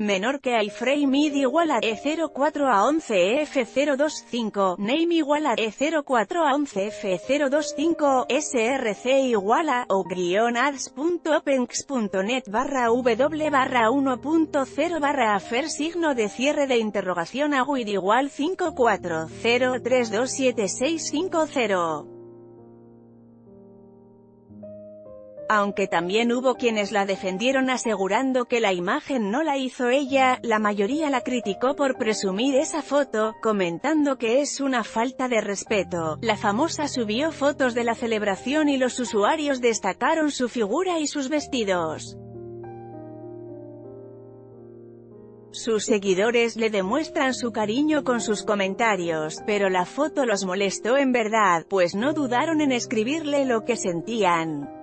menor que iframe id igual a E04 a 11 F025, name igual a E04 a 11 F025, src igual a o ads.openx.net barra w barra 1.0 barra afer signo de cierre de interrogación a WID igual 540327650 Aunque también hubo quienes la defendieron asegurando que la imagen no la hizo ella, la mayoría la criticó por presumir esa foto, comentando que es una falta de respeto. La famosa subió fotos de la celebración y los usuarios destacaron su figura y sus vestidos. Sus seguidores le demuestran su cariño con sus comentarios, pero la foto los molestó en verdad, pues no dudaron en escribirle lo que sentían.